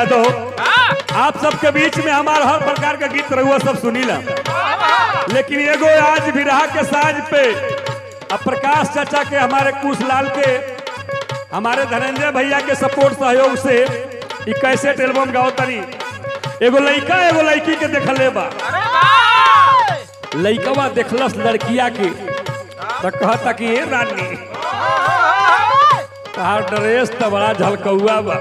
यादव आप सबके बीच में हमारा हर प्रकार का गीत रहुआ सब सुनीला। लेकिन एगो आज विराह के साज पे अब प्रकाश चाचा के हमारे कुश लाल के हमारे धनंजय भैया के सपोर्ट सहयोग से ई कैसेट एल्बम गाओ तनी। एगो लड़का एगो लड़की के देखले बा। लड़कवा देखलस लड़किया के तो कहता कि ए रानी तहार ड्रेस तो बड़ा झलकौआ बा।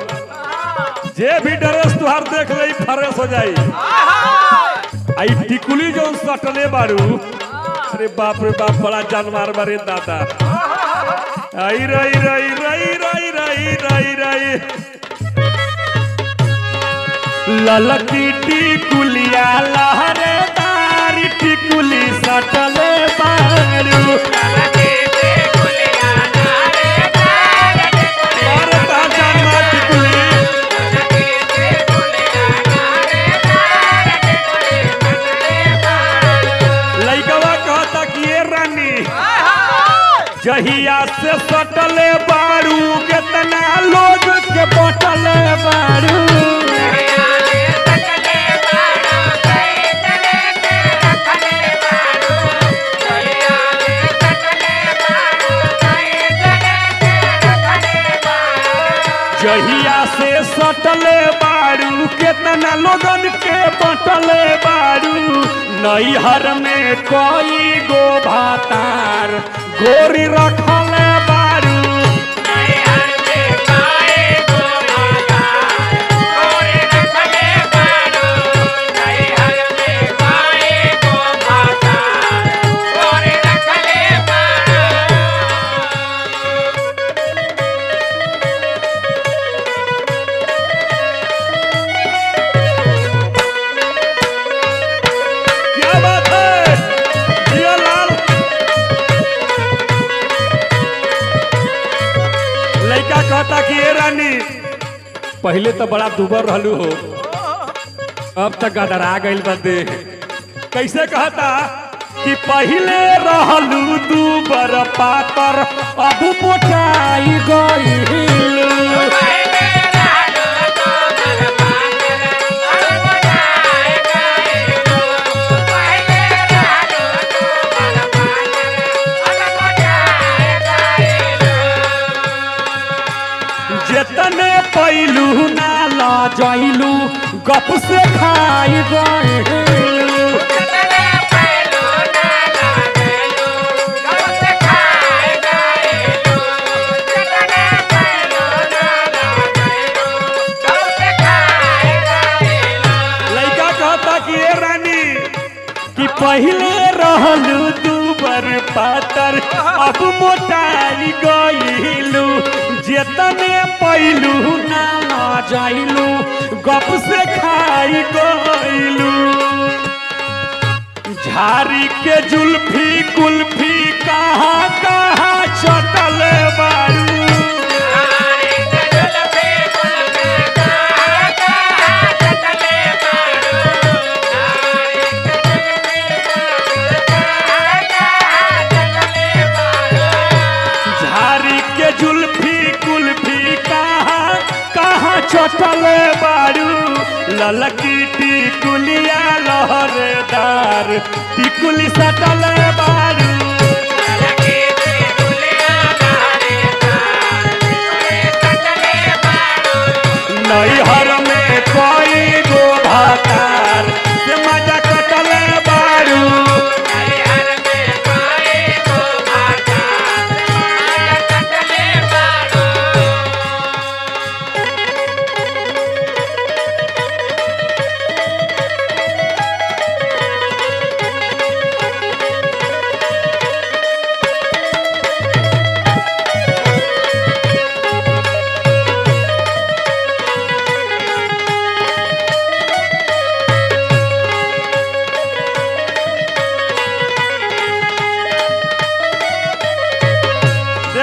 जे भी ड्रेस तुहार देख लई फ्रेश हो जाई। आई टिकुली जो सटले बारू। अरे बाप रे बाप बड़ा जानवर बारे दादा। आई रई रई रई रई रई रई रई ललकी टिकुलिया लहरे तारी टिकुली सटले बारू। जहिया से नैहर में कोई गो भातार गोरी रखले बारू रानी पहले तो बड़ा दुबर रहलू हो। अब तक गदरा गई बदे। कैसे कहता कि पहले रहलू दुबर पातर, अब मोटाई गइल। पातर। अब मोटाई गलू जेतने पैलू ना जाइलू गप से खाई गलू झारी के जुल्फी, कुल्फी कहाँ कहाँ चटल कहाँ बारू ललकी टिकुलिया लहरदार। टिकुली सटल बारू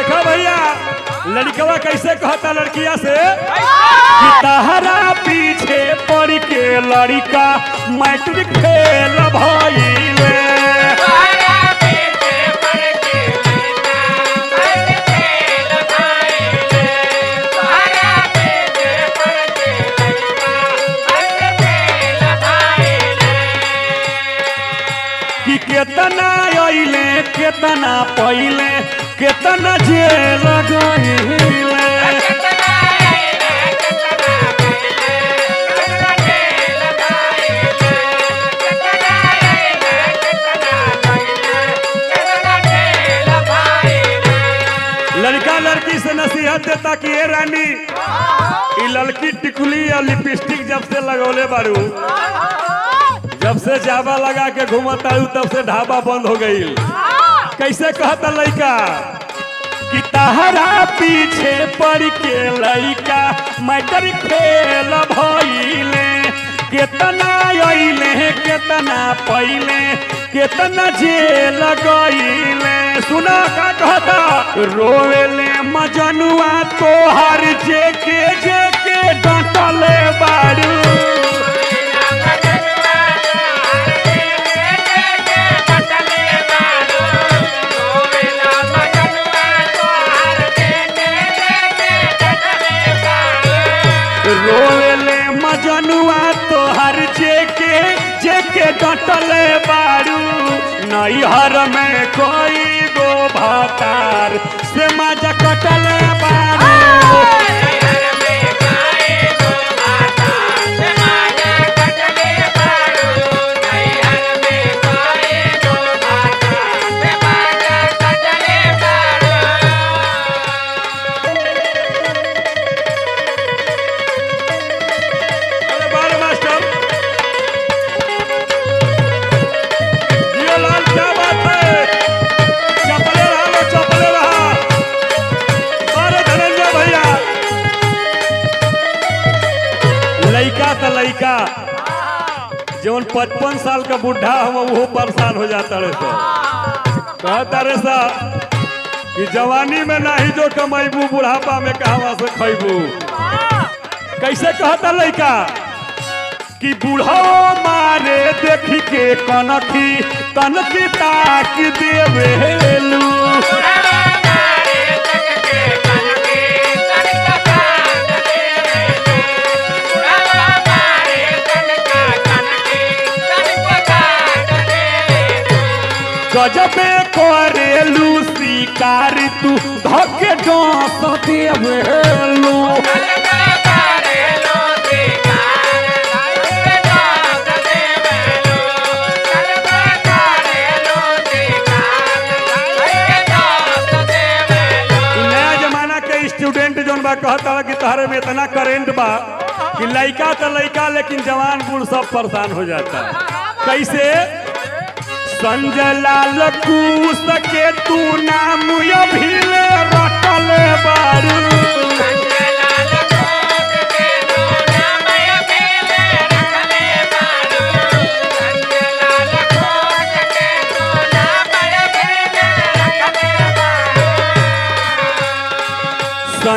देखो भैया लड़कवा कैसे कहता लड़किया से? तहरा पीछे पड़ के लड़का मैट्रिक फेल भइले। केतना अइले केतना पहिले केतना लड़की से नसीहत देता कि ए रानी, ई लड़की टिकुली और लिपस्टिक जब से लगौले बारू, जब से जावा लगा के घूमता तब से ढाबा बंद हो गई कैसे कहता लड़का? कि तहरा पीछे पड़ के लड़का, मैटर खेल भइले। केतना अइले, केतना पहिले केतना जेल गइले। सुना का कहता, रोवेले, मजनुआ तोहर जेके जेके डटले नैहर में कोई गो भातार। से मज़ा कटले पचपन साल का बुढ़ा हम वो परेशान हो जाता रहे तो। कहता रे सा कि जवानी में नाही जो कमैबू बुढ़ापा में कहवा से खैबू कैसे कहता लड़का? कि बूढ़ो मारे देखी के कनखी कनखी ताक देवेलू गजबे करेलू शिकार तू धके डांस देवेलू इ नया जमाना के स्टूडेंट जोन कहता कि में इतना करेंट बा कि लइका तो लइका, लेकिन जवान बूढ़ सब परेशान हो जाता। कैसे? संजय लाल के तू नाम अभी रटल बारू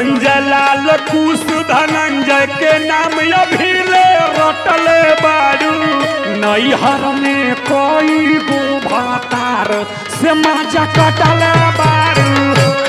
लाल कुश धनंजय के नाम अभिले रटले बारू। नैहर में कोई गो भातार से मज़ा कटले बारू।